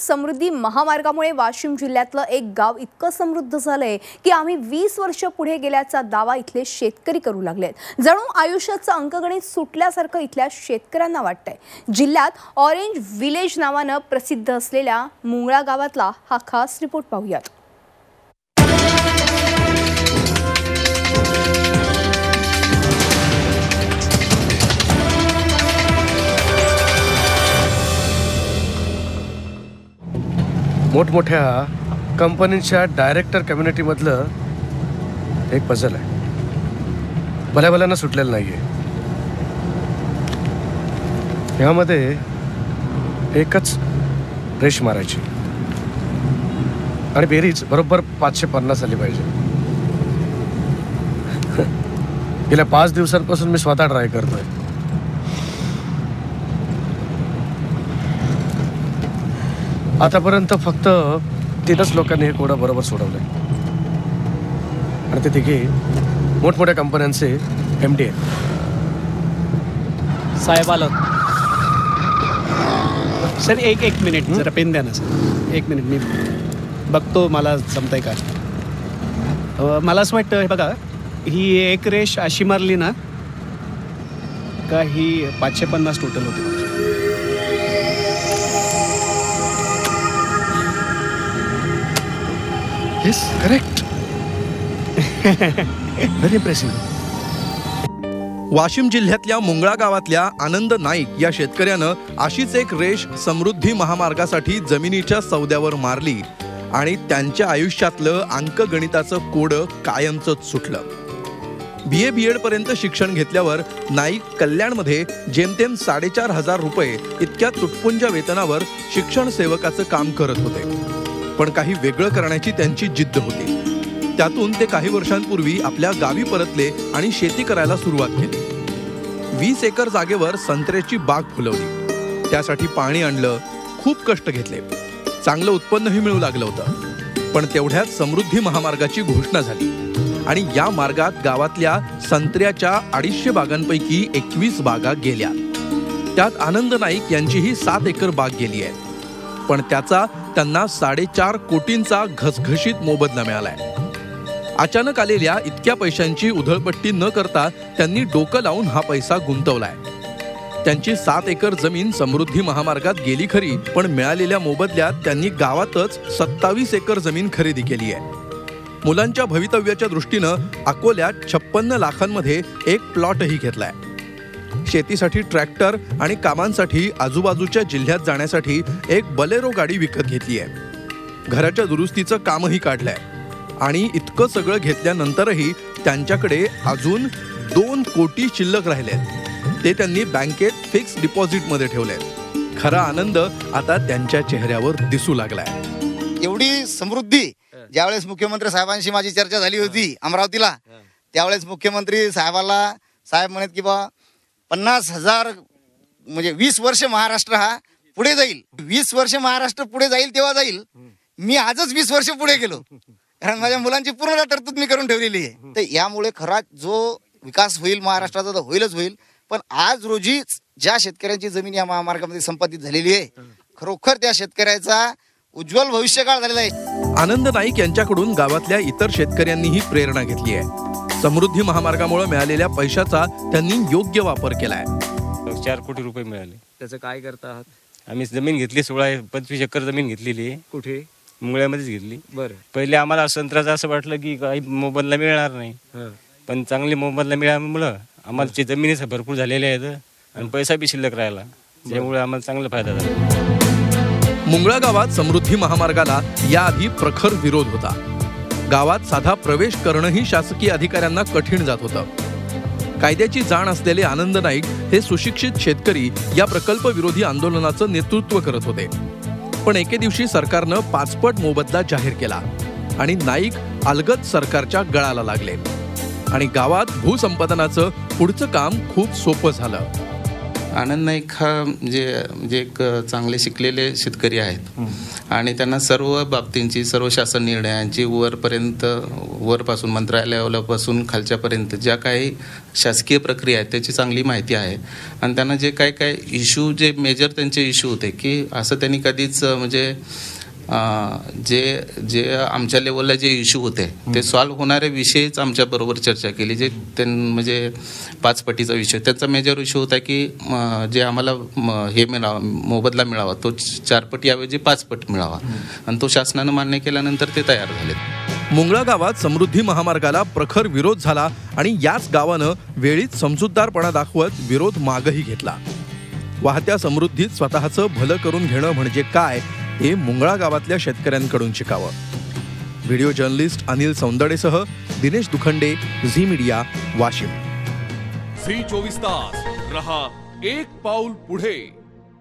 समृद्धी महामार्गामुळे वाशिम जिल्ह्यातलं एक गाव इतकं समृद्ध झालंय की आम्ही वीस वर्ष पुढे गेल्याचा दावा इथले शेतकरी करू लागलेत. जणू आयुष्याचं अंकगणित सुटल्यासारखं इथल्या शेतकऱ्यांना वाटतंय. जिल्ह्यात ऑरेंज विलेज नावानं प्रसिद्ध असलेल्या मुंगळा गावातला हा खास रिपोर्ट पाहूयात. मोठमोठ्या कंपनींच्या डायरेक्टर कम्युनिटीमधलं एक पझल आहे. भल्या भल्यानं सुटलेलं नाही आहे ह्यामध्ये एकच रेश मारायची. आणि बेरीज बरोबर पाचशे पन्नास आली पाहिजे. गेल्या पाच दिवसांपासून मी स्वतः ट्राय करतोय. आतापर्यंत फक्त तीनच लोकांनी हे कोडं बरोबर सोडवलंय. आणि ते तिघे मोठमोठ्या कंपन्यांचे एम डी आहेत. साहेब आलो. सर एक एक मिनिट. जरा पेन द्या ना सर. एक मिनिट मी बघतो मला जमतंय का. अ, मला असं वाटतं हे बघा ही एक रेष अशी मारली ना का ही पाचशे पन्नास टोटल होती. Yes correct very impressive Washim जिल्ह्यातल्या मुंगळा गावातल्या आनंद नाईक या शेतकऱ्यानं अशीच एक रेष समृद्धी महामार्गासाठी जमिनीच्या सौद्यावर मारली आणि त्यांच्या आयुष्यातलं अंकगणिताचं कोडं कायमचंच सुटलं. बी ए बी एड पर्यंत शिक्षण घेतल्यावर नाईक कल्याणमध्ये जेमतेम साडेचार हजार रुपये इतक्या तुटपुंजा वेतनावर शिक्षण सेवकाचं काम करत होते. पण काही वेगळं करण्याची त्यांची जिद्द होती. त्यातून ते काही वर्षांपूर्वी आपल्या गावी परतले आणि शेती करायला सुरुवात केली. वीस एकर जागेवर संत्र्याची बाग फुलवली. त्यासाठी पाणी आणलं खूप कष्ट घेतले. चांगलं उत्पन्नही मिळू लागलं होतं. पण तेवढ्यात समृद्धी महामार्गाची घोषणा झाली. आणि या मार्गात गावातल्या संत्र्याच्या अडीचशे बागांपैकी एकवीस बागा गेल्या. त्यात आनंद नाईक यांचीही सात एकर बाग गेली आहे. पण त्याचा त्यांना साडेचार कोटींचा घसघशीत मोबदला मिळालाय. अचानक आलेल्या इतक्या पैशांची उधळपट्टी न करता त्यांनी डोकं लावून हा पैसा गुंतवलाय. त्यांची सात एकर जमीन समृद्धी महामार्गात गेली खरी पण मिळालेल्या मोबदल्यात त्यांनी गावातच सत्तावीस एकर जमीन खरेदी केली आहे. मुलांच्या भवितव्याच्या दृष्टीनं अकोल्यात छप्पन्न लाखांमध्ये एक प्लॉटही घेतलाय. शेतीसाठी ट्रॅक्टर आणि कामांसाठी आजूबाजूच्या जिल्ह्यात जाण्यासाठी एक बलेरो गाडी विकत घेतली आहे घराच्या दुरुस्तीचं कामही काढलंय. आणि इतकं सगळं घेतल्यानंतरही त्यांच्याकडे अजून दोन कोटी शिल्लक राहिलेत. ते त्यांनी बँकेत फिक्स डिपॉझिटमध्ये ठेवले खरा आनंद आता त्यांच्या चेहऱ्यावर दिसू लागलाय. एवढी समृद्धी ज्यावेळेस मुख्यमंत्री साहेबांशी माझी चर्चा झाली होती अमरावतीला त्यावेळेस मुख्यमंत्री साहेबाला साहेब म्हणत की बा पन्नास हजार म्हणजे वीस वर्ष महाराष्ट्र हा पुढे जाईल. वीस वर्ष महाराष्ट्र पुढे जाईल तेव्हा जाईल. मी आजच वीस वर्ष पुढे गेलो. कारण माझ्या मुलांची पूर्ण तरतूद मी करून ठेवलेली आहे. तर यामुळे खरा जो विकास होईल महाराष्ट्राचा तर होईलच होईल. पण आज रोजी ज्या शेतकऱ्यांची जमीन या महामार्गामध्ये संपादित झालेली आहे खरोखर त्या शेतकऱ्याचा उज्ज्वल भविष्यकाळ झालेला आहे. आनंद नाईक यांच्याकडून गावातल्या इतर शेतकऱ्यांनीही प्रेरणा घेतली आहे. समृद्धी महामार्गामुळे मिळालेल्या पैशाचा त्यांनी योग्य वापर केलाय. चार कोटी रुपये मिळाले. त्याचं काय करता आहात? आम्ही जमीन घेतली सोळा पंचवीस एकर जमीन घेतलेली आहे. कुठे? मुंगळ्यामध्येच घेतली. बरं. पहिले आम्हाला संत्र्याचं असं वाटलं की काही मोबदला मिळणार नाही. हं. पण चांगली मोबदला मिळाल्यामुळं आम्हाला ते जमिनी भरपूर झालेल्या आहेत आणि पैसा बी शिल्लक राहिला. त्यामुळे आम्हाला चांगला फायदा झाला. मुंगळा गावात समृद्धी महामार्गाला याआधी प्रखर विरोध होता. गावात साधा प्रवेश करणंही शासकीय अधिकाऱ्यांना कठीण जात होतं. कायद्याची जाण असलेले आनंद नाईक हे सुशिक्षित शेतकरी या प्रकल्प विरोधी आंदोलनाचं नेतृत्व करत होते. पण एके दिवशी सरकारनं पाचपट मोबदला जाहीर केला आणि नाईक अलगद सरकारच्या गळाला लागले. आणि गावात भूसंपादनाचं पुढचं काम खूप सोपं झालं. आनंद नाईक हा म्हणजे म्हणजे एक चांगले शिकलेले शेतकरी आहेत. आणि त्यांना सर्व बाबतींची सर्व शासन निर्णयांची वरपर्यंत वरपासून मंत्रालयापासून खालच्यापर्यंत ज्या काही शासकीय प्रक्रिया आहेत त्याची चांगली माहिती आहे. आणि त्यांना जे काय काय इश्यू जे मेजर त्यांचे इश्यू होते की असं त्यांनी कधीच म्हणजे जे जे आमच्या लेवलला जे इश्यू होते ते सॉल्व्ह होणाऱ्या विषयीच आमच्याबरोबर चर्चा केली जे त्यां म्हणजे पाच पटीचा विषय. त्याचा मेजर इश्यू होता की जे आम्हाला हे मिळावा मोबदला मिळावा तो चार पटीऐवजी पाच पट मिळावा. आणि तो शासनानं मान्य केल्यानंतर ते तयार झाले. मुंगळा गावात समृद्धी महामार्गाला प्रखर विरोध झाला आणि याच गावानं वेळीच समजूतदारपणा दाखवत विरोध मागही घेतला. वाहत्या समृद्धीत स्वतःचं भलं करून घेणं म्हणजे काय हे मुंगळा गावातल्या शेतकऱ्यांकडून शिकावं. Video journalist Anil सौंदडेसह Dinesh Dukhande Zee media Washim. Zee चोवीस तास. रहा एक पाऊल पुढे.